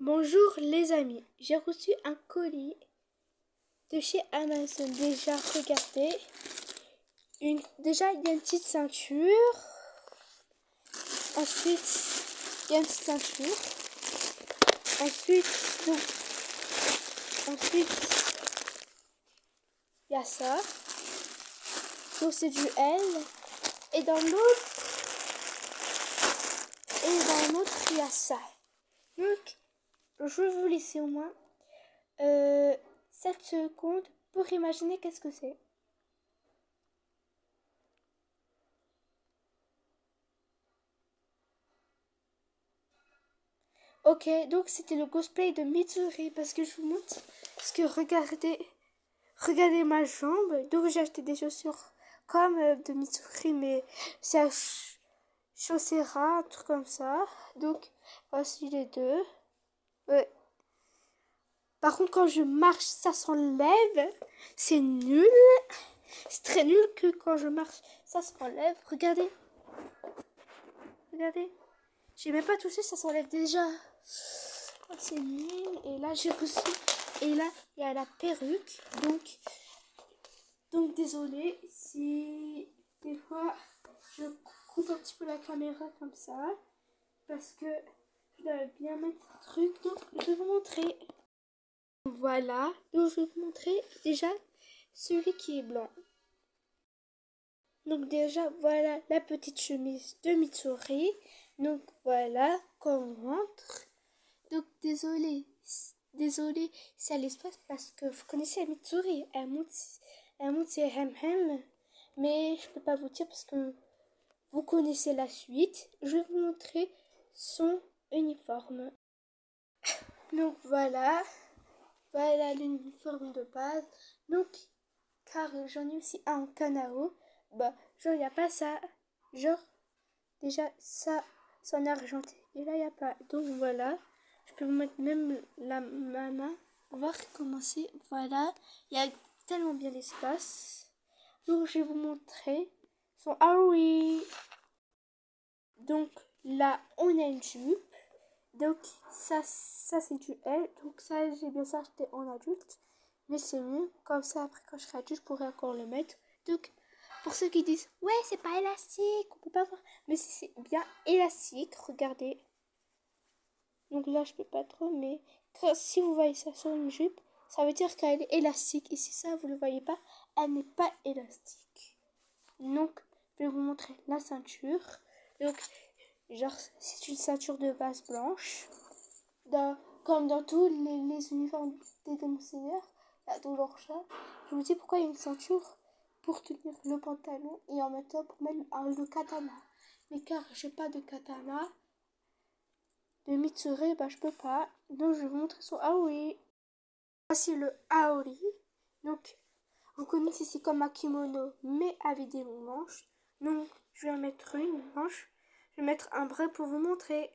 Bonjour les amis, j'ai reçu un colis de chez Amazon. Déjà, regardez. Une, déjà, il y a une petite ceinture. Ensuite, il y a une petite ceinture. Ensuite, donc, ensuite, il y a ça. Donc, c'est du L. Et dans l'autre, et dans l'autre, il y a ça. Donc, je vais vous laisser au moins euh, 7 secondes pour imaginer qu'est-ce que c'est. Ok, donc c'était le cosplay de Mitsuri parce que je vous montre. Parce que regardez, regardez ma jambe. Donc j'ai acheté des chaussures comme euh, de Mitsuri, mais c'est un chaussera, un truc comme ça. Donc voici les deux. Ouais. Par contre, quand je marche, ça s'enlève. C'est nul. C'est très nul que quand je marche, ça s'enlève. Regardez. Regardez. J'ai même pas touché, ça s'enlève déjà. Oh, c'est nul. Et là, j'ai reçu. Et là, il y a la perruque. Donc, donc désolé si des fois je coupe un petit peu la caméra comme ça. Parce que dois bien mettre un truc. Donc, je vais vous montrer. Voilà. Donc, je vais vous montrer déjà celui qui est blanc. Donc, déjà, voilà la petite chemise de Mitsuri. Donc, voilà, quand on rentre. Donc, désolé. Désolé, c'est l'espace parce que vous connaissez Mitsuri. Elle monte, elle monte ses. Mais je peux pas vous dire parce que vous connaissez la suite. Je vais vous montrer son uniforme. Donc voilà, voilà l'uniforme de base. Donc, car j'en ai aussi un en. Bah, genre, il n'y a pas ça. Genre, déjà, ça, c'est en argenté. Et là, il n'y a pas. Donc voilà, je peux vous mettre même la, ma main. On va recommencer. Voilà, il y a tellement bien l'espace. Donc, je vais vous montrer son. Ah oui! Donc, là, on a une jupe. Donc, ça, ça c'est du L. Donc, ça, j'ai bien ça acheté en adulte. Mais c'est mieux. Comme ça, après, quand je serai adulte, je pourrai encore le mettre. Donc, pour ceux qui disent, ouais, c'est pas élastique, on peut pas voir. Mais si c'est bien élastique, regardez. Donc là, je peux pas trop, mais si vous voyez ça sur une jupe, ça veut dire qu'elle est élastique. Et si ça, vous le voyez pas, elle n'est pas élastique. Donc, je vais vous montrer la ceinture. Donc, Genre, c'est une ceinture de base blanche. Dans, comme dans tous les, uniformes des démonseigneurs, il y a toujours ça. Je vous dis pourquoi il y a une ceinture pour tenir le pantalon et en même temps pour mettre le katana. Mais car j'ai pas de katana, de Mitsuri, bah je peux pas. Donc je vais vous montrer son Aoi. Voici le Aori. Donc, on connaît ici comme un kimono, mais avec des manches. Donc, je vais en mettre une manche. Je vais mettre un bras pour vous montrer.